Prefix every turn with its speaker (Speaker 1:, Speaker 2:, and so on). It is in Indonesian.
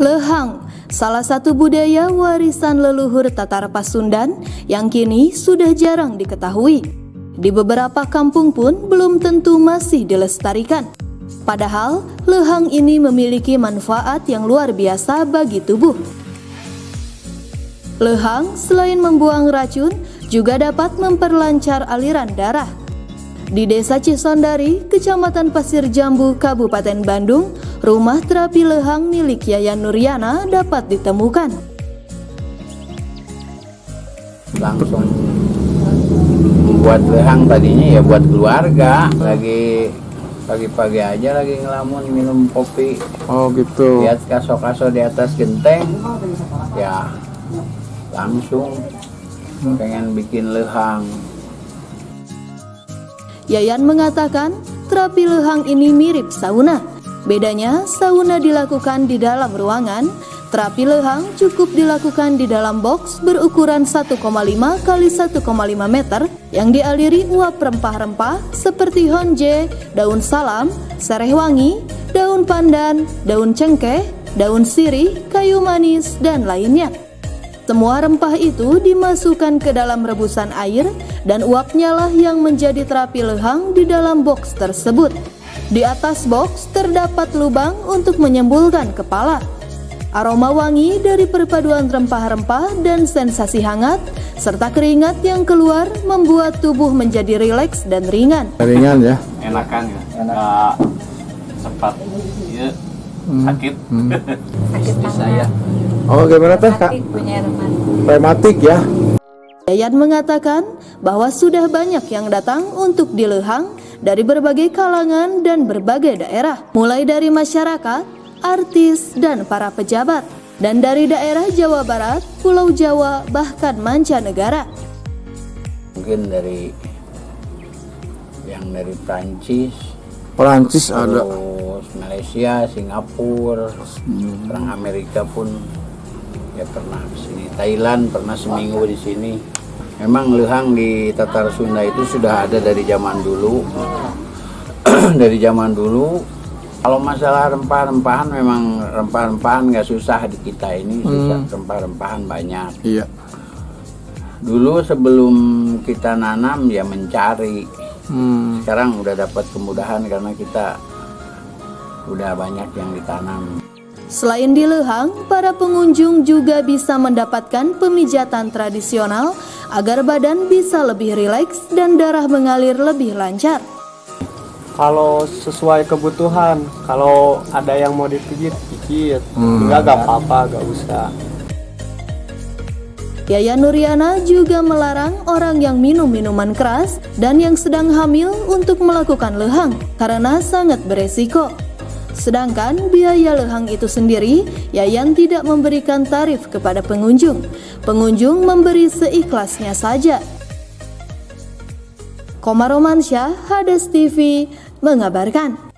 Speaker 1: Lehang, salah satu budaya warisan leluhur Tatar Pasundan yang kini sudah jarang diketahui. Di beberapa kampung pun belum tentu masih dilestarikan. Padahal, lehang ini memiliki manfaat yang luar biasa bagi tubuh. Lehang selain membuang racun, juga dapat memperlancar aliran darah. Di Desa Cisondari, Kecamatan Pasir Jambu, Kabupaten Bandung, rumah terapi lehang milik Yayan Nuriana dapat ditemukan.
Speaker 2: Langsung membuat lehang tadinya ya buat keluarga, lagi pagi-pagi aja lagi ngelamun minum kopi.
Speaker 3: Oh gitu.
Speaker 2: Lihat kaso-kaso di atas genteng, ya langsung pengen bikin lehang.
Speaker 1: Yayan mengatakan terapi lehang ini mirip sauna. Bedanya sauna dilakukan di dalam ruangan, terapi lehang cukup dilakukan di dalam box berukuran 1,5 kali 1,5 meter yang dialiri uap rempah-rempah seperti honje, daun salam, sereh wangi, daun pandan, daun cengkeh, daun sirih, kayu manis, dan lainnya. Semua rempah itu dimasukkan ke dalam rebusan air dan uapnya lah yang menjadi terapi lehang di dalam box tersebut. Di atas box terdapat lubang untuk menyembulkan kepala. Aroma wangi dari perpaduan rempah-rempah dan sensasi hangat serta keringat yang keluar membuat tubuh menjadi rileks dan ringan.
Speaker 3: Ringan ya.
Speaker 4: enakan ya Nggak cepat ya sakit
Speaker 2: Istri saya
Speaker 3: Oh gimana teh kak? Rematik ya.
Speaker 1: Yayan mengatakan bahwa sudah banyak yang datang untuk dilehang dari berbagai kalangan dan berbagai daerah, mulai dari masyarakat, artis, dan para pejabat, dan dari daerah Jawa Barat, Pulau Jawa, bahkan mancanegara.
Speaker 2: mungkin dari yang dari Prancis,
Speaker 3: Perancis ada.
Speaker 2: terus Malaysia, Singapura, orang Amerika pun ya pernah ke sini. Thailand pernah seminggu di sini. Memang lehang di Tatar Sunda itu sudah ada dari zaman dulu. dari zaman dulu. Kalau masalah rempah-rempahan memang rempah-rempahan nggak susah di kita ini susah rempah-rempahan banyak.
Speaker 3: Iya.
Speaker 2: Dulu sebelum kita nanam ya mencari.
Speaker 3: Hmm.
Speaker 2: Sekarang udah dapat kemudahan karena kita udah banyak yang ditanam.
Speaker 1: Selain di lehang, para pengunjung juga bisa mendapatkan pemijatan tradisional agar badan bisa lebih rileks dan darah mengalir lebih lancar.
Speaker 5: kalau sesuai kebutuhan kalau ada yang mau dipijit pijit enggak gak apa-apa gak usah
Speaker 1: Yayan Nuriana juga melarang orang yang minum minuman keras dan yang sedang hamil untuk melakukan lehang karena sangat beresiko. Sedangkan biaya lehang itu sendiri, Yayan tidak memberikan tarif kepada pengunjung. Pengunjung memberi seikhlasnya saja. Komaromansyah, Hades TV, mengabarkan.